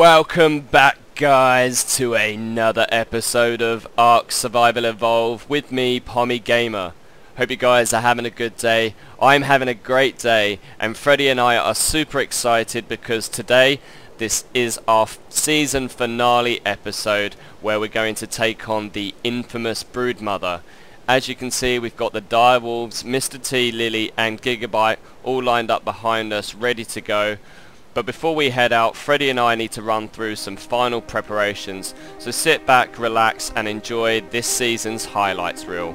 Welcome back guys to another episode of Ark Survival Evolved with me, PommieGamer. Hope you guys are having a good day. I'm having a great day and Freddie and I are super excited because today this is our season finale episode where we're going to take on the infamous Broodmother. As you can see we've got the Direwolves, Mr. T, Lily and Gigabyte all lined up behind us ready to go. But before we head out, Freddie and I need to run through some final preparations, so sit back, relax and enjoy this season's highlights reel.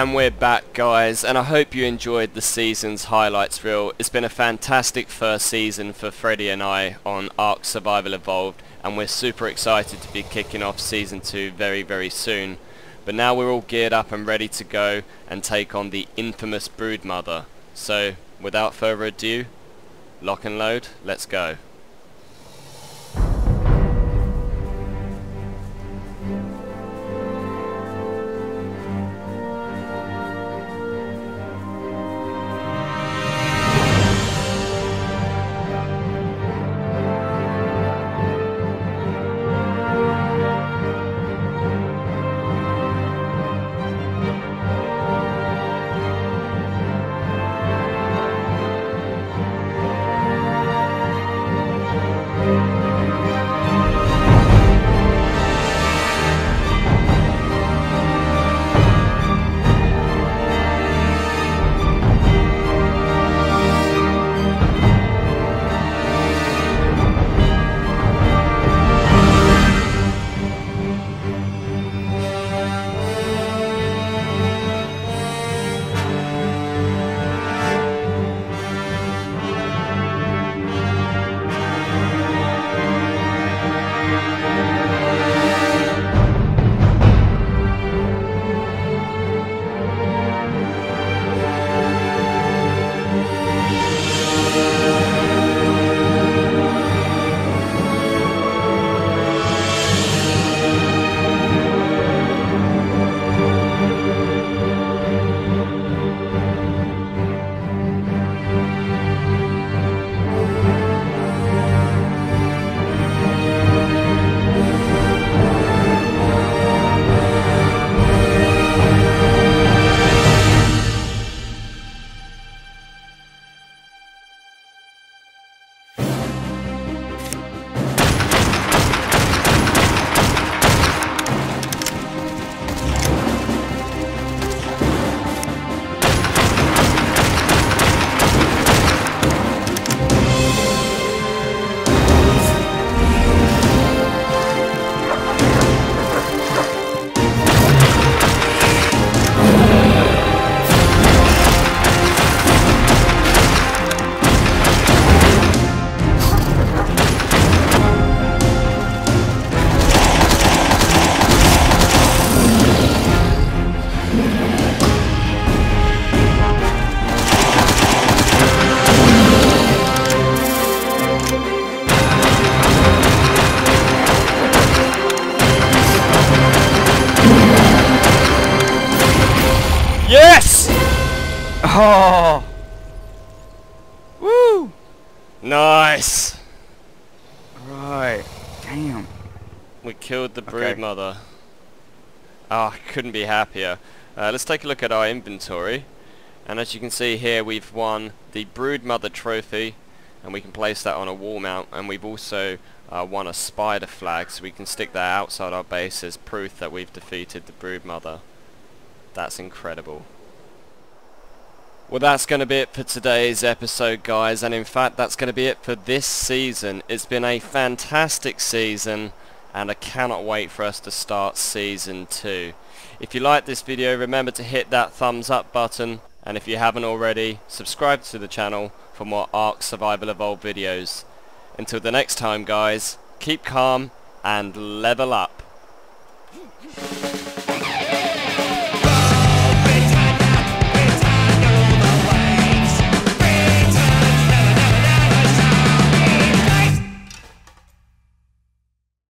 And we're back guys and I hope you enjoyed the season's highlights reel. It's been a fantastic first season for Freddie and I on Ark Survival Evolved and we're super excited to be kicking off season 2 very very soon. But now we're all geared up and ready to go and take on the infamous Broodmother. So without further ado, lock and load, let's go. Oh! Woo! Nice! Right. Damn. We killed the Okay. Broodmother. Oh, I couldn't be happier. Uh, let's take a look at our inventory. And as you can see here, we've won the Broodmother trophy. And we can place that on a wall mount. And we've also uh, won a spider flag. So we can stick that outside our base as proof that we've defeated the Broodmother. That's incredible. Well that's going to be it for today's episode guys and in fact that's going to be it for this season. It's been a fantastic season and I cannot wait for us to start season 2. If you like this video remember to hit that thumbs up button and if you haven't already subscribe to the channel for more Ark Survival Evolved videos. Until the next time guys keep calm and level up.